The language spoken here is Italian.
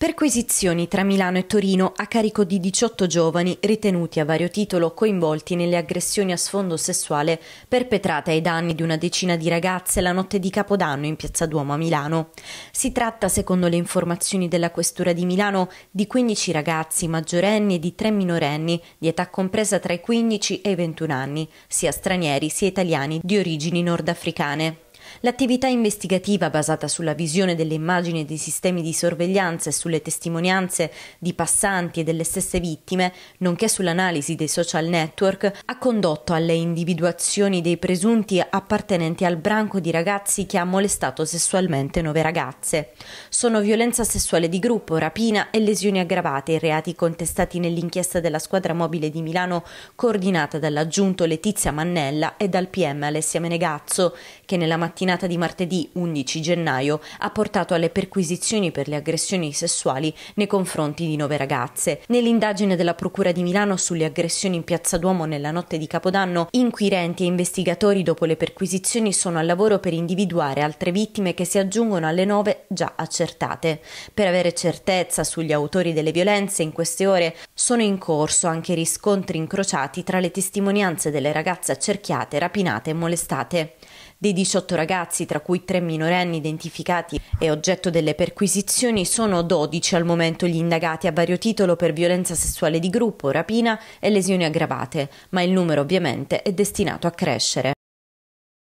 Perquisizioni tra Milano e Torino a carico di 18 giovani ritenuti a vario titolo coinvolti nelle aggressioni a sfondo sessuale perpetrate ai danni di una decina di ragazze la notte di Capodanno in Piazza Duomo a Milano. Si tratta, secondo le informazioni della Questura di Milano, di 15 ragazzi maggiorenni e di 3 minorenni di età compresa tra i 15 e i 21 anni, sia stranieri sia italiani di origini nordafricane. L'attività investigativa basata sulla visione delle immagini dei sistemi di sorveglianza e sulle testimonianze di passanti e delle stesse vittime, nonché sull'analisi dei social network, ha condotto alle individuazioni dei presunti appartenenti al branco di ragazzi che ha molestato sessualmente nove ragazze. Sono violenza sessuale di gruppo, rapina e lesioni aggravate i reati contestati nell'inchiesta della squadra mobile di Milano coordinata dall'aggiunto Letizia Mannella e dal PM Alessia Menegazzo, che nella mattina mattinata di martedì 11 gennaio ha portato alle perquisizioni per le aggressioni sessuali nei confronti di nove ragazze. Nell'indagine della Procura di Milano sulle aggressioni in Piazza Duomo nella notte di Capodanno, inquirenti e investigatori dopo le perquisizioni sono al lavoro per individuare altre vittime che si aggiungono alle nove già accertate. Per avere certezza sugli autori delle violenze in queste ore sono in corso anche riscontri incrociati tra le testimonianze delle ragazze accerchiate, rapinate e molestate. Dei 18 ragazzi, tra cui tre minorenni identificati e oggetto delle perquisizioni, sono 12 al momento gli indagati a vario titolo per violenza sessuale di gruppo, rapina e lesioni aggravate, ma il numero ovviamente è destinato a crescere.